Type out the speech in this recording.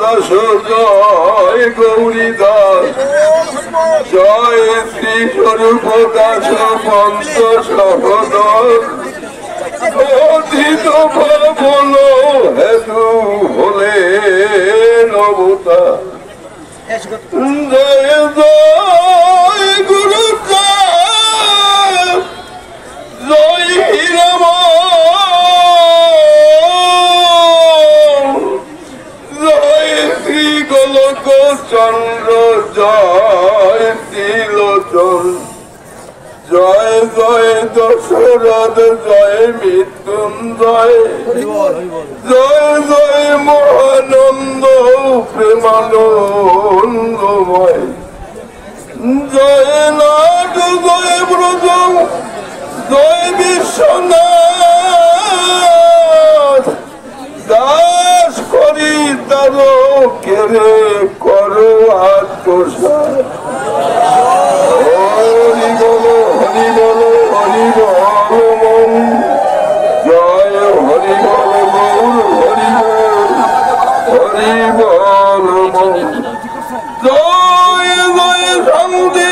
দাস জয় গৌরী দাস। জয় শ্রী স্বরূপ দাস পন্ত সহদর। অধীত বল হেতু হলে নবতা। জয় জয় গোলক চন্দ্র জয় ত্রিলোচন জয় জয়, দশরথ, জয় মৃত্যুঞ্জয়। জয় জয় মহানন্দ, প্রেমানন্দময়। জয় নাট, জয় ব্রজ, জয় বিশ্বনাথ দাস করি তার কেরে করো আত্মসার হরি বল হরি বল হরি বল মন জয় হরি বল গৌর, হরি বল হরি বল মন জয় জয় শান্তি